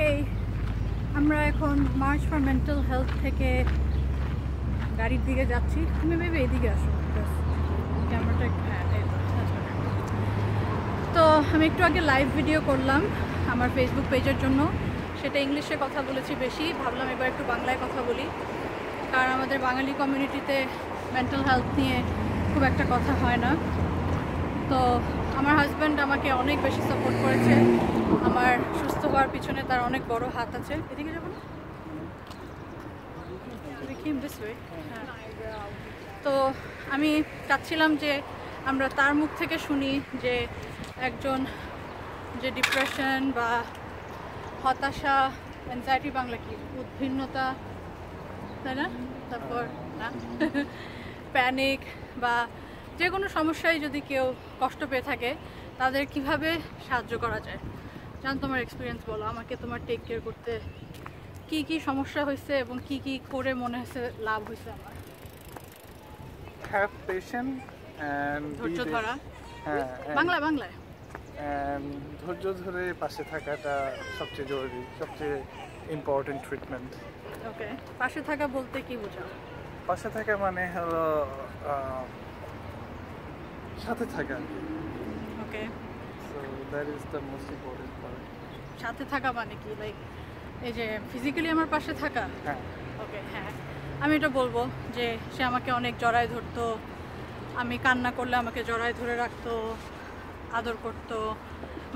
ওকে আমরা এখন March for mental health থেকে গাড়ির দিকে যাচ্ছি। তুমি ভেবে এদিকে আসো ক্যামেরাটা তো আমি একটু আগে লাইভ ভিডিও করলাম আমার ফেসবুক পেজের জন্য। সেটা ইংলিশে কথা বলেছি বেশি, ভাবলাম এবার একটু বাংলায় কথা বলি। কারণ আমাদের বাঙালি কমিউনিটিতে মেন্টাল হেলথ নিয়ে খুব একটা কথা হয় না। তো আমার হাজব্যান্ড আমাকে অনেক বেশি সাপোর্ট করেছে। আমার সুস্থ হওয়ার পিছনে তার অনেক বড় হাত আছে। এদিকে যাব না. হ্যাঁ। তো আমি চাচ্ছিলাম যে আমরা তার মুখ থেকে শুনি যে একজন যে ডিপ্রেশন বা হতাশা অ্যাংজাইটি বাংলা কি? উদ্ভিন্নতা, তাই না? তারপর না? প্যানিক বা যে কোনো সমস্যায় যদি কেউ কষ্ট পেয়ে থাকে তাদের কীভাবে সাহায্য করা যায়? জান তোমার এক্সপিরিয়েন্স বলো। আমাকে তোমার টেক কেয়ার করতে কি কি সমস্যা হয়েছে এবং কি কি করে মনে হয়েছে লাভ হয়েছে আমার? And be ধৈর্য ধরা। হ্যাঁ and- বাংলায়। ধৈর্য ধরে পাশে থাকাটা সবচেয়ে জরুরি সবচেয়ে ইম্পর্টেন্ট ট্রিটমেন্ট ওকে পাশে থাকা বলতে কি বোঝাও? পাশে থাকা মানে হলো সাথে থাকা okay so that is the most important part সাথে থাকা মানে কি? লাইক এই যে ফিজিক্যালি আমার পাশে থাকা? হ্যাঁ। ওকে হ্যাঁ। আমি এটা বলব যে সে আমাকে অনেক জড়ায় ধরতো। আমি কান্না করলে আমাকে জড়ায় ধরে রাখতো আদর করতো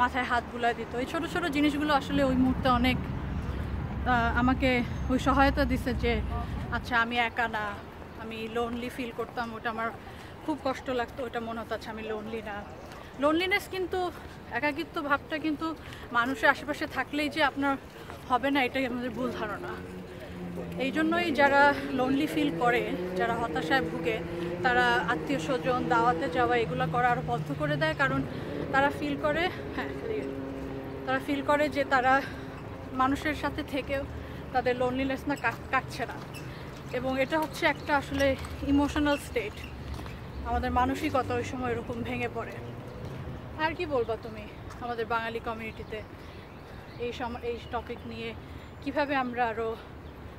মাথায় হাত বুলায় দিত। এই ছোটো ছোটো জিনিসগুলো আসলে ওই মুহূর্তে অনেক আমাকে ওই সহায়তা দিছে যে আচ্ছা আমি একা না আমি লোনলি ফিল করতাম ওটা আমার খুব কষ্ট লাগতো, ওটা মনে হতো আচ্ছা আমি লোনলি না। লোনলিনেস কিন্তু, একাকিত্ব ভাবটা কিন্তু মানুষের আশেপাশে থাকলেই যে আপনার হবে না, এটাই আমাদের ভুল ধারণা। এই জন্যই যারা লোনলি ফিল করে, যারা হতাশায় ভুগে, তারা আত্মীয় স্বজন, দাওয়াতে যাওয়া, এগুলো করা আরও বদ্ধ করে দেয়, কারণ তারা ফিল করে হ্যাঁ তারা ফিল করে যে তারা মানুষের সাথে থেকেও তাদের লোনলিনেস না কাট- কাটছে না। এবং এটা হচ্ছে একটা আসলে ইমোশনাল স্টেট আমাদের মানসিকতা ওই সময় এরকম ভেঙে পড়ে। আর কি বলবা তুমি আমাদের বাঙালি কমিউনিটিতে এই সম, এই টপিক নিয়ে কীভাবে আমরা আরও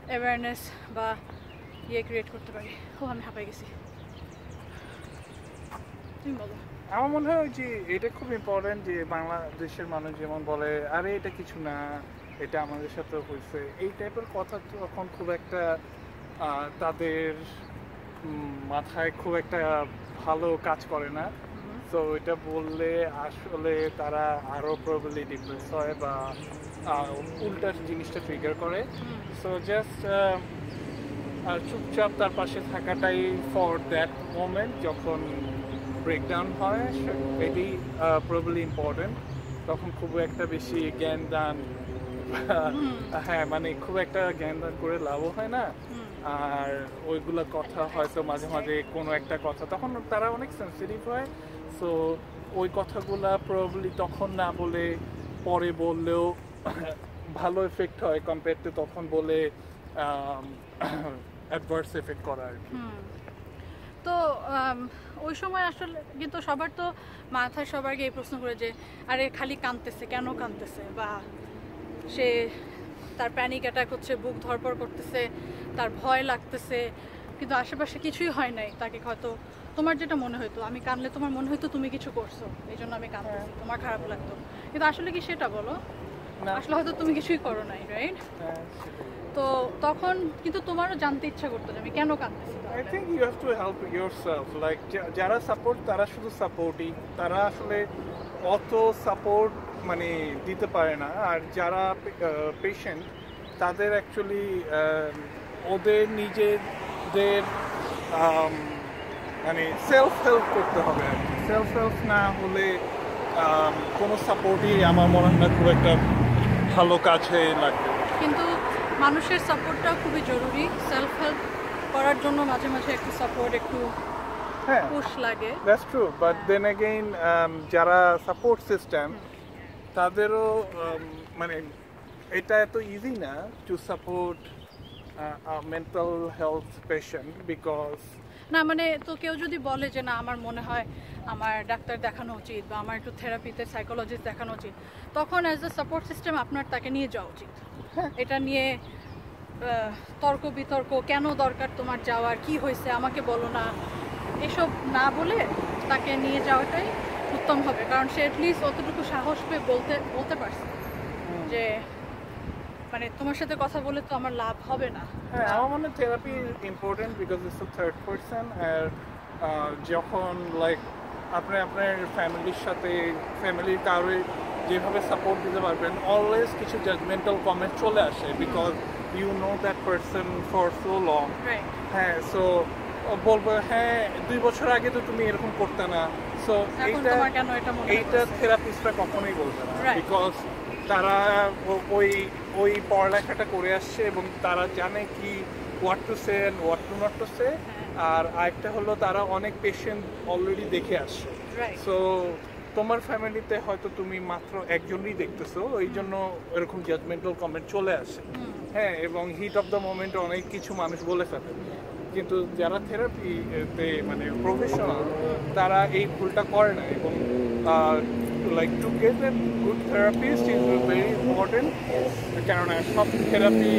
অ্যাওয়ারনেস বা ইয়ে ক্রিয়েট করতে পারি? ও আমি হাঁপাই গেছি। তুমি বলো। আমার মনে হয় যে এটা খুব ইম্পর্টেন্ট যে বাংলাদেশের মানুষ যেমন বলে, আরে, এটা কিছু না, এটা আমাদের সাথে হয়েছে এই টাইপের কথা তো এখন খুব একটা তাদের মাথায় খুব একটা ভালো কাজ করে না। তো এটা বললে আসলে তারা আরও প্রবলি ডিপ্রেস হয় বা উল্টা জিনিসটা ট্রিগার করে। সো জাস্ট চুপচাপ তার পাশে থাকাটাই ফর দ্যাট মোমেন্ট যখন ব্রেকডাউন হয় এটি প্রবলি ইম্পর্টেন্ট তখন খুব একটা বেশি জ্ঞান দান হ্যাঁ মানে খুব একটা জ্ঞান দান করে লাভও হয় না। আর ওইগুলো কথা হয়তো মাঝে মাঝে কোনো একটা কথা, তখন তারা অনেক সেন্সিটিভ হয়। সো ওই কথাগুলা প্রবলি তখন না বলে পরে বললেও ভালো এফেক্ট হয় কম্পেয়ার টু তখন বলে অ্যাডভার্স এফেক্ট করা আর কি। তো ওই সময় আসলে কিন্তু সবার তো মাথায় সবার এই প্রশ্ন করে যে, আরে খালি কাঁদতেছে, কেন কাঁদতেছে? বা সে তার প্যানিক অ্যাটাক হচ্ছে, বুক ধরপড় করতেছে তার ভয় লাগতেছে কিন্তু আশেপাশে কিছুই হয় নাই তাকে হয়তো। তোমার যেটা মনে হতো আমি কানলে তোমার মনে হতো তুমি কিছু করছ এই জন্য আমি কাঁদতেছি তোমার খারাপ লাগতো। কিন্তু আসলে কি সেটা বলো? আসলে হয়তো তুমি কিছুই করো নাই রাইট হ্যাঁ, তো তখন কিন্তু তোমারও জানতে ইচ্ছা করতো যে আমি কেন কাঁদতেছি think you have to help yourself. Like যা- যারা সাপোর্ট তারা শুধু সাপোর্টই তারা আসলে অত সাপোর্ট মানে দিতে পারে না। আর যারা পেশেন্ট তাদের অ্যাকচুয়ালি ওদের নিজেদের মানে সেলফ হেল্প করতে হবে আর কি। সেলফ হেল্প না হলে কোনো সাপোর্টই আমার মনে হয় না খুব একটা ভালো কাছে লাগবে। কিন্তু মানুষের সাপোর্টটাও খুবই জরুরি। সেলফ হেল্প করার জন্য মাঝে মাঝে একটু সাপোর্ট একটু হ্যাঁ পুশ লাগে। true, but then again, um, যারা সাপোর্ট সিস্টেম তাদেরও মানে এটা এত ইজি না to support mental health patient because না মানে তো কেউ যদি বলে যে না আমার মনে হয় আমার ডাক্তার দেখানো উচিত বা আমার একটু থেরাপিতে সাইকোলজিস্ট দেখানো উচিত তখন অ্যাজ এ সাপোর্ট সিস্টেম আপনার তাকে নিয়ে যাওয়া উচিত। এটা নিয়ে তর্ক বিতর্ক কেন দরকার তোমার যাওয়ার? কি হয়েছে? আমাকে বলো না। এসব না বলে তাকে নিয়ে যাওয়াটাই উত্তম হবে। কারণ সে অ্যাটলিস্ট অতটুকু সাহস পেয়ে বলতে বলতে পারছে যে মানে তোমার সাথে কথা বলে তো আমার লাভ হবে না। হ্যাঁ আমার মনে হয় therapy important because it's a third person আর যখন লাইক আপনি আপনার ফ্যামিলির সাথে ফ্যামিলির কারোর যেভাবে সাপোর্ট দিতে পারবেন অলওয়েজ কিছু জাজমেন্টাল কমেন্ট চলে আসে because you know that person for so long হ্যাঁ সো বলব হ্যাঁ দুই বছর আগে তো তুমি এরকম করতে না। সো এইটা তোমার কেন এটা এইটা? থেরাপিস্টরা কখনোই বলবে না বিকজ তারা ওই ওই পড়ালেখাটা করে আসছে এবং তারা জানে কি what to say what to not to say আর আরেকটা হলো তারা অনেক পেশেন্ট অলরেডি দেখে আসছে। সো তোমার ফ্যামিলিতে হয়তো তুমি মাত্র একজনই দেখতেছো ওই জন্য এরকম জাজমেন্টাল কমেন্ট চলে আসে। হ্যাঁ এবং হিট অফ দ্য মোমেন্ট অনেক কিছু মানুষ বলে ফেলে। কিন্তু যারা থেরাপিতে মানে প্রফেশনাল তারা এই ভুলটা করে না এবং Like to get a good therapist is very important কেননা সব থেরাপি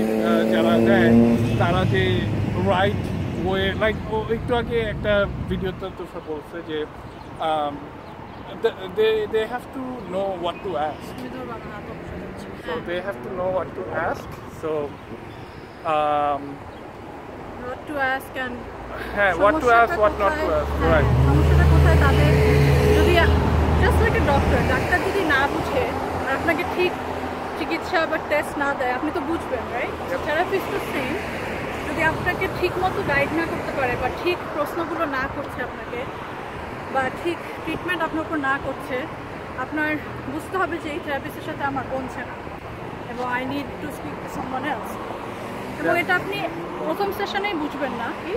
যারা দেয় তারা যে রাইট ওয়ে লাইক ও একটু আগে একটা ভিডিওতে তো সব বলছে যে they they have to know what to ask তুমি তোর বাবা হাত অবশ্যই যাচ্ছে। So হ্যাঁ। they have to know what to ask. So, um, What to ask and হ্যাঁ, what to ask, সমস্যাটা what not to কোথায়- ask. হ্যাঁ, Right. সমস্যাটা কোথায় তাদের Doctor ডাক্তার যদি না বুঝে আপনাকে ঠিক চিকিৎসা বা টেস্ট না দেয় আপনি তো বুঝবেন রাইট. থেরাপিস্ট তো সেম যদি আপনাকে ঠিক মতো গাইড না করতে পারে বা ঠিক প্রশ্নগুলো না করছে আপনাকে বা ঠিক ট্রিটমেন্ট আপনার উপর না করছে আপনার বুঝতে হবে যে এই থেরাপিস্টের সাথে আমার বনছে না এবং I need to speak to someone else এবং এটা আপনি প্রথম সেশনেই বুঝবেন না কি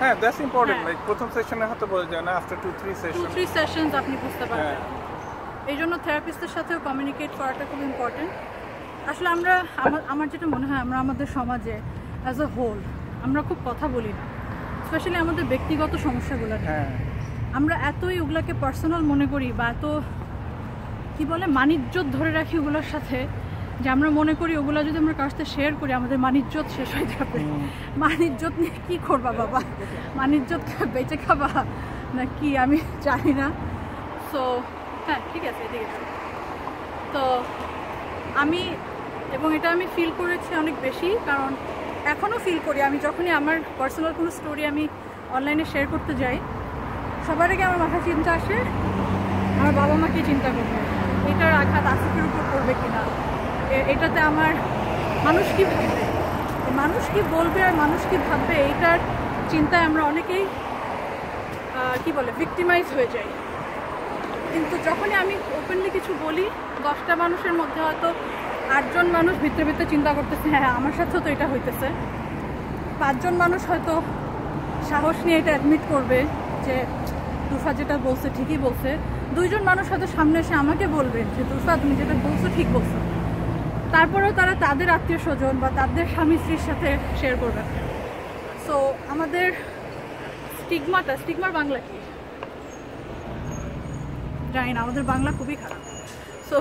হ্যাঁ, important. হ্যাঁ। Like প্রথম সেশনে হয়তো বোঝা যায় না after two three two sessions. Three sessions আপনি বুঝতে পারবেন হ্যাঁ। এই জন্য থেরাপিস্টের সাথেও কমিউনিকেট করাটা খুব ইম্পর্টেন্ট আসলে আমরা আমার আমার যেটা মনে হয় আমরা আমাদের সমাজে অ্যাজ আ হোল আমরা খুব কথা বলি না। স্পেশালি আমাদের ব্যক্তিগত সমস্যাগুলো হ্যাঁ, আমরা এতই ওগুলাকে পার্সোনাল মনে করি বা এত কি বলে মানিজ্যত ধরে রাখি ওগুলোর সাথে যে আমরা মনে করি ওগুলো যদি আমরা কার সাথে শেয়ার করি আমাদের মানিজ্যত শেষ হয়ে যাবে। হুম। মানিজ্যত নিয়ে কি করবা বাবা? মানিজ্যত বেঁচে খাবা? না কি আমি জানি না। সো হ্যাঁ ঠিক আছে ঠিক আছে তো আমি, এবং এটা আমি ফিল করেছি অনেক বেশি, কারণ এখনও ফিল করি। আমি যখনই আমার পার্সোনাল কোনো স্টোরি আমি অনলাইনে শেয়ার করতে যাই, সবার আগে আমার মাথায় চিন্তা আসে, আমার বাবা মাকে চিন্তা করবে? এটার আঘাত আসিফের উপর পড়বে কিনা? এটাতে আমার মানুষ কি ভাববে? মানুষ কি বলবে আর মানুষ কি ভাববে? এইটার চিন্তায় আমরা অনেকেই কি বলে ভিক্টিমাইজ হয়ে যাই। কিন্তু যখনই আমি ওপেনলি কিছু বলি, দশটা মানুষের মধ্যে হয়তো আটজন মানুষ ভিতরে ভিতরে চিন্তা করতেছে হ্যাঁ আমার সাথেও তো এটা হইতেছে। পাঁচজন মানুষ হয়তো সাহস নিয়ে এটা অ্যাডমিট করবে যে তুফা যেটা বলছে ঠিকই বলছে। দুইজন মানুষ হয়তো সামনে এসে আমাকে বলবে যে তুফা তুমি যেটা বলছো ঠিক বলছো। তারপরেও তারা তাদের আত্মীয় স্বজন বা তাদের স্বামী স্ত্রীর সাথে শেয়ার করবে। সো আমাদের স্টিগমাটা স্টিগমার বাংলা কি? জানি না আমাদের বাংলা খুবই খারাপ। সো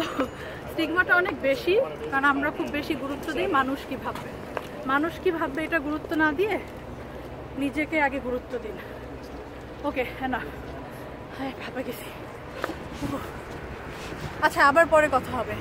স্টিগমাটা অনেক বেশি, কারণ আমরা খুব বেশি গুরুত্ব দিই মানুষ কি ভাববে। মানুষ কি ভাববে এটা গুরুত্ব না দিয়ে নিজেকে আগে গুরুত্ব দিন ওকে হ্যাঁ না হ্যাঁ ভাবে গেছি। আচ্ছা আবার পরে কথা হবে।